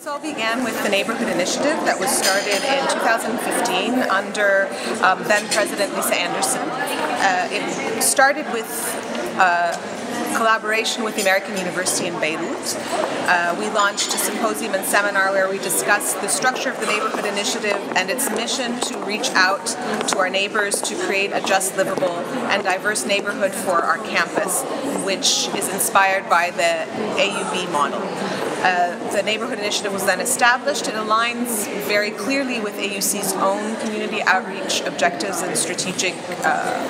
This all began with the Neighborhood Initiative that was started in 2015 under um, then President Lisa Anderson. Uh, it started with uh, collaboration with the American University in Beirut. Uh, we launched a symposium and seminar where we discussed the structure of the Neighborhood Initiative and its mission to reach out to our neighbors to create a just, livable, and diverse neighborhood for our campus, which is inspired by the AUB model. Uh, the neighborhood initiative was then established. It aligns very clearly with AUC's own community outreach objectives and strategic uh,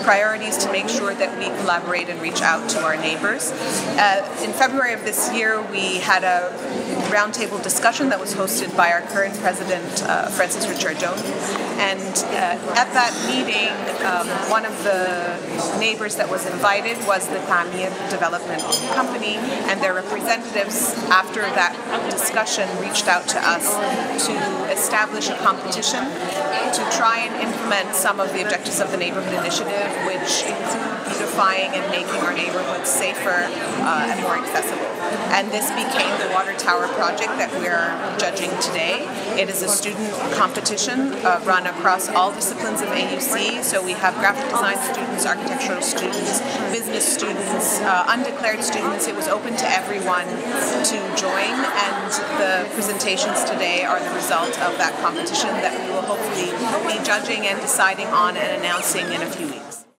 priorities to make sure that we collaborate and reach out to our neighbors. Uh, in February of this year, we had a roundtable discussion that was hosted by our current president, uh, Francis Ricciardone. And uh, at that meeting, um, one of the neighbors that was invited was the Tamir Development Company, and their representatives, after that discussion, reached out to us to establish a competition to try and implement some of the objectives of the Neighborhood Which include beautifying and making our neighborhoods safer uh, and more accessible. And this became the Water Tower project that we're judging today. It is a student competition uh, run across all disciplines of AUC. So we have graphic design students, architectural students, business students, uh, undeclared students. It was open to everyone to join, and the presentations today are the result of that competition that we will hopefully be judging and deciding on and announcing in a few weeks.